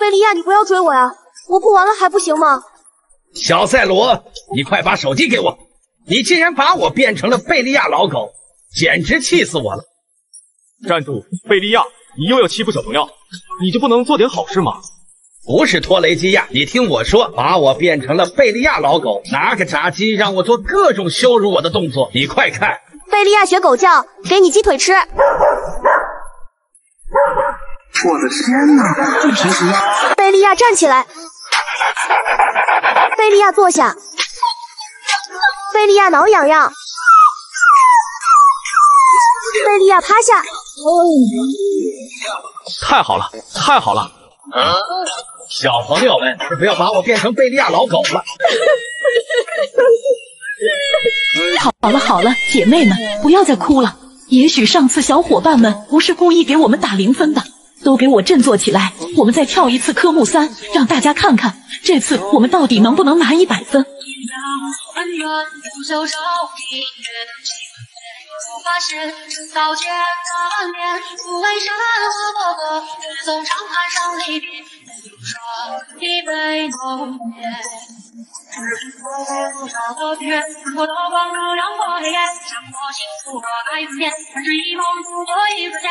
贝利亚，你不要追我呀！我不玩了还不行吗？小赛罗，你快把手机给我！你竟然把我变成了贝利亚老狗，简直气死我了！站住，贝利亚，你又要欺负小朋友，你就不能做点好事吗？不是托雷基亚，你听我说，把我变成了贝利亚老狗，拿个炸鸡让我做各种羞辱我的动作，你快看！贝利亚学狗叫，给你鸡腿吃。我的天哪，这平时贝利亚站起来，贝利亚坐下，贝利亚挠痒痒，贝利亚趴下。太好了，太好了！小朋友们，不要把我变成贝利亚老狗了。好了好了，姐妹们，不要再哭了。也许上次小伙伴们不是故意给我们打零分的。都给我振作起来！我们再跳一次科目三，让大家看看这次我们到底能不能拿一百分。我幸福和爱思念，只一梦，度过一次见，